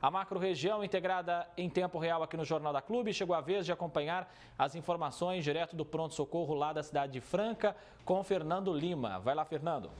A macro-região integrada em tempo real aqui no Jornal da Clube chegou a vez de acompanhar as informações direto do pronto-socorro lá da cidade de Franca com Fernando Lima. Vai lá, Fernando.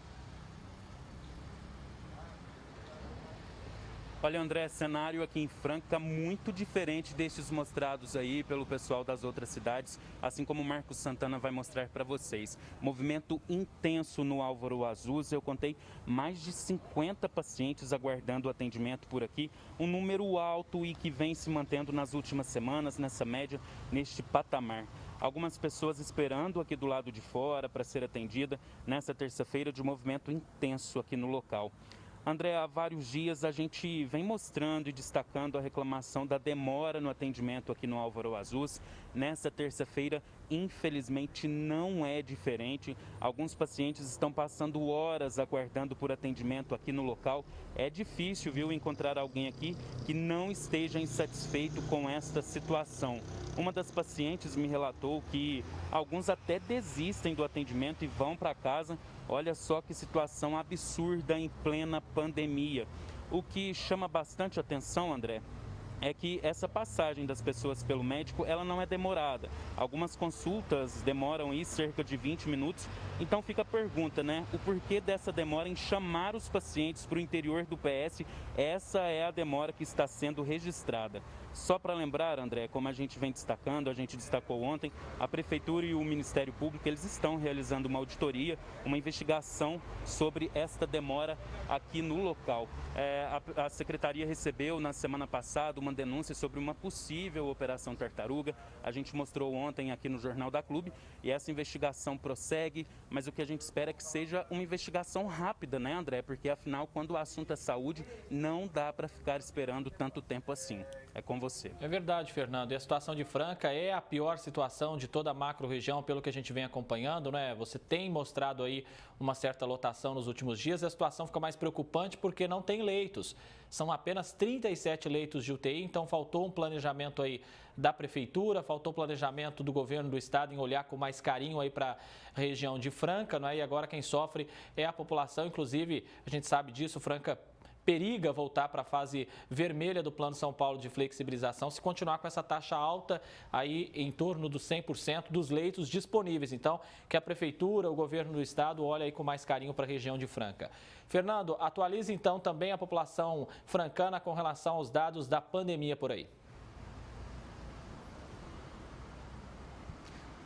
Olha, André, cenário aqui em Franca muito diferente destes mostrados aí pelo pessoal das outras cidades, assim como o Marcos Santana vai mostrar para vocês. Movimento intenso no Álvaro Azul. Eu contei mais de 50 pacientes aguardando atendimento por aqui, um número alto e que vem se mantendo nas últimas semanas, nessa média, neste patamar algumas pessoas esperando aqui do lado de fora para ser atendida nessa terça-feira de movimento intenso aqui no local. André, há vários dias a gente vem mostrando e destacando a reclamação da demora no atendimento aqui no Álvaro Azus. Nessa terça-feira, infelizmente, não é diferente. Alguns pacientes estão passando horas aguardando por atendimento aqui no local. É difícil, viu, encontrar alguém aqui que não esteja insatisfeito com esta situação. Uma das pacientes me relatou que alguns até desistem do atendimento e vão para casa Olha só que situação absurda em plena pandemia. O que chama bastante atenção, André, é que essa passagem das pessoas pelo médico, ela não é demorada. Algumas consultas demoram aí cerca de 20 minutos. Então fica a pergunta, né? O porquê dessa demora em chamar os pacientes para o interior do PS? Essa é a demora que está sendo registrada. Só para lembrar, André, como a gente vem destacando, a gente destacou ontem, a Prefeitura e o Ministério Público, eles estão realizando uma auditoria, uma investigação sobre esta demora aqui no local. É, a, a Secretaria recebeu na semana passada uma denúncia sobre uma possível operação tartaruga. A gente mostrou ontem aqui no Jornal da Clube e essa investigação prossegue, mas o que a gente espera é que seja uma investigação rápida, né, André? Porque afinal, quando o assunto é saúde, não dá para ficar esperando tanto tempo assim. É com você. É verdade, Fernando. E a situação de Franca é a pior situação de toda a macro-região, pelo que a gente vem acompanhando, né? Você tem mostrado aí uma certa lotação nos últimos dias. A situação fica mais preocupante porque não tem leitos. São apenas 37 leitos de UTI então faltou um planejamento aí da prefeitura, faltou planejamento do governo do estado em olhar com mais carinho aí para a região de Franca, não é? E agora quem sofre é a população, inclusive a gente sabe disso, Franca periga voltar para a fase vermelha do Plano São Paulo de flexibilização se continuar com essa taxa alta aí em torno dos 100% dos leitos disponíveis. Então, que a prefeitura, o governo do estado olhe aí com mais carinho para a região de Franca. Fernando, atualize então também a população francana com relação aos dados da pandemia por aí.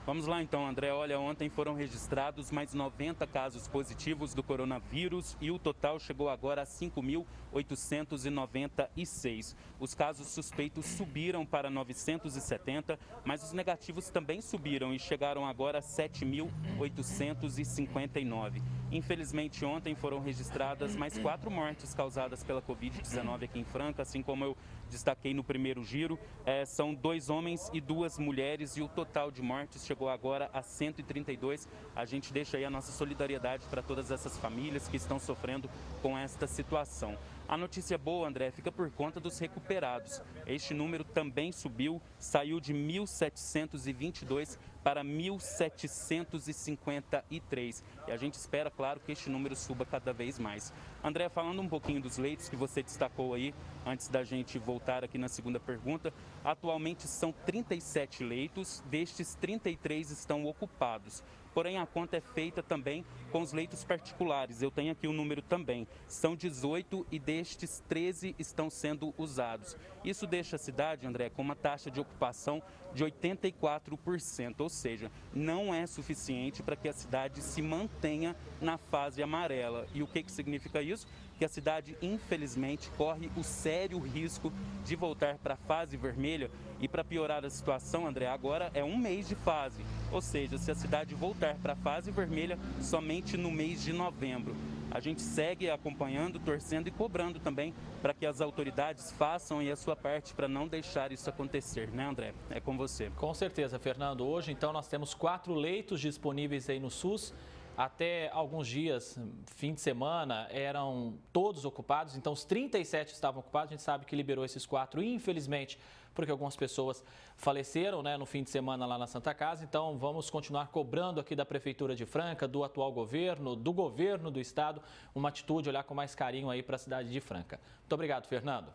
Vamos lá então, André. Olha, ontem foram registrados mais 90 casos positivos do coronavírus e o total chegou agora a 5.896. Os casos suspeitos subiram para 970, mas os negativos também subiram e chegaram agora a 7.859. Infelizmente, ontem foram registradas mais quatro mortes causadas pela Covid-19 aqui em Franca, assim como eu destaquei no primeiro giro. É, são dois homens e duas mulheres e o total de mortes chegou agora a 132. A gente deixa aí a nossa solidariedade para todas essas famílias que estão sofrendo com esta situação. A notícia boa, André, fica por conta dos recuperados. Este número também subiu, saiu de 1.722 para 1.753. E a gente espera, claro, que este número suba cada vez mais. André, falando um pouquinho dos leitos que você destacou aí, antes da gente voltar aqui na segunda pergunta, atualmente são 37 leitos, destes 33 estão ocupados porém a conta é feita também com os leitos particulares. Eu tenho aqui o número também. São 18 e destes 13 estão sendo usados. Isso deixa a cidade, André, com uma taxa de ocupação de 84%, ou seja, não é suficiente para que a cidade se mantenha na fase amarela. E o que, que significa isso? Que a cidade, infelizmente, corre o sério risco de voltar para a fase vermelha. E para piorar a situação, André, agora é um mês de fase. Ou seja, se a cidade voltar para a fase vermelha somente no mês de novembro. A gente segue acompanhando, torcendo e cobrando também para que as autoridades façam a sua parte para não deixar isso acontecer, né, André? É com você. Com certeza, Fernando. Hoje, então, nós temos quatro leitos disponíveis aí no SUS. Até alguns dias, fim de semana, eram todos ocupados, então os 37 estavam ocupados. A gente sabe que liberou esses quatro, infelizmente, porque algumas pessoas faleceram né, no fim de semana lá na Santa Casa. Então vamos continuar cobrando aqui da Prefeitura de Franca, do atual governo, do governo do estado, uma atitude, olhar com mais carinho aí para a cidade de Franca. Muito obrigado, Fernando.